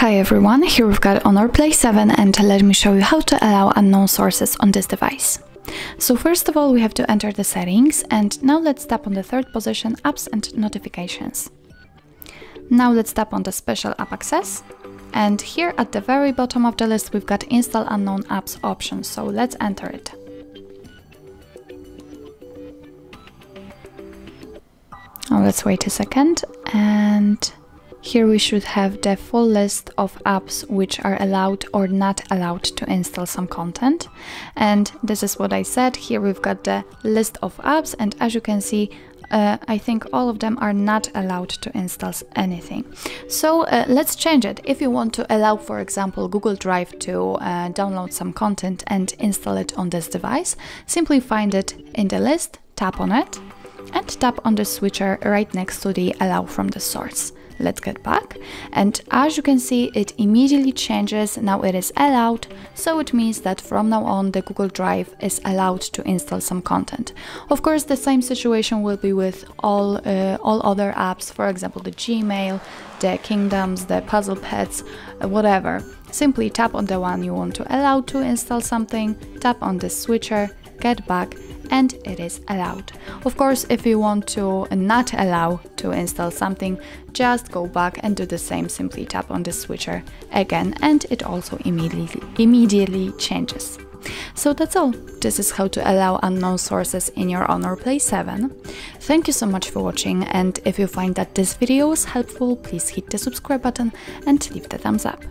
Hi everyone, here we've got Honor Play 7 and let me show you how to allow unknown sources on this device. So first of all we have to enter the settings and now let's tap on the third position apps and notifications. Now let's tap on the special app access and here at the very bottom of the list we've got install unknown apps option so let's enter it. Now let's wait a second and here we should have the full list of apps which are allowed or not allowed to install some content. And this is what I said. Here we've got the list of apps and as you can see, uh, I think all of them are not allowed to install anything. So uh, let's change it. If you want to allow, for example, Google Drive to uh, download some content and install it on this device, simply find it in the list, tap on it, and tap on the switcher right next to the allow from the source. Let's get back. And as you can see it immediately changes. Now it is allowed. So it means that from now on the Google Drive is allowed to install some content. Of course the same situation will be with all uh, all other apps for example the Gmail the kingdoms the puzzle pets uh, whatever. Simply tap on the one you want to allow to install something tap on the switcher get back and it is allowed. Of course, if you want to not allow to install something, just go back and do the same, simply tap on the switcher again and it also immediately, immediately changes. So that's all. This is how to allow unknown sources in your Honor Play 7. Thank you so much for watching and if you find that this video was helpful, please hit the subscribe button and leave the thumbs up.